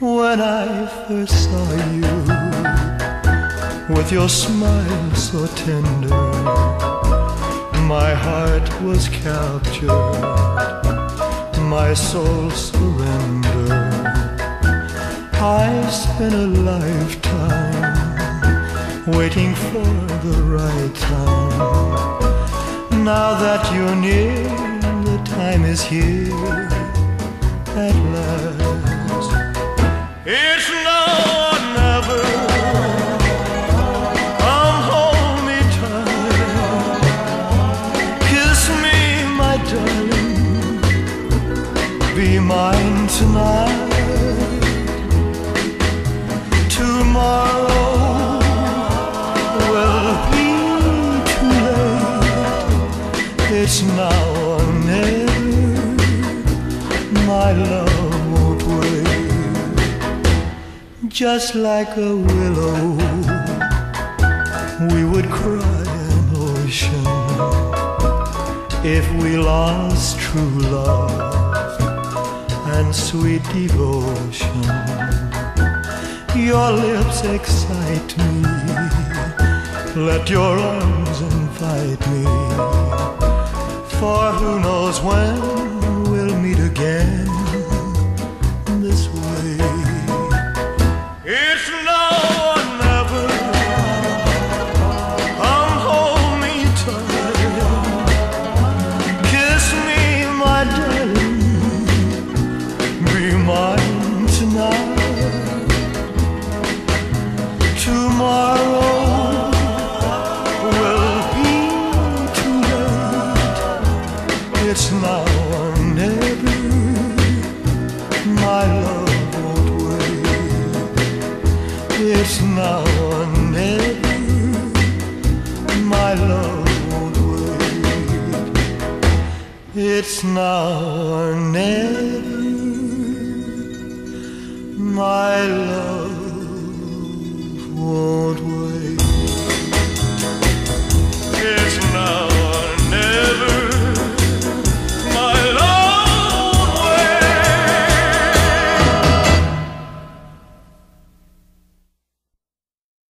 When I first saw you, with your smile so tender, my heart was captured, my soul surrendered. I spent a lifetime waiting for the right time. Now that you're near, the time is here at last. It's now or never. Come hold me tight. Kiss me, my darling. Be mine tonight. Tomorrow will be too late. It's now or never. My love Just like a willow, we would cry an ocean if we lost true love and sweet devotion. Your lips excite me. Let your arms invite me. For who knows when It's now or never. My love.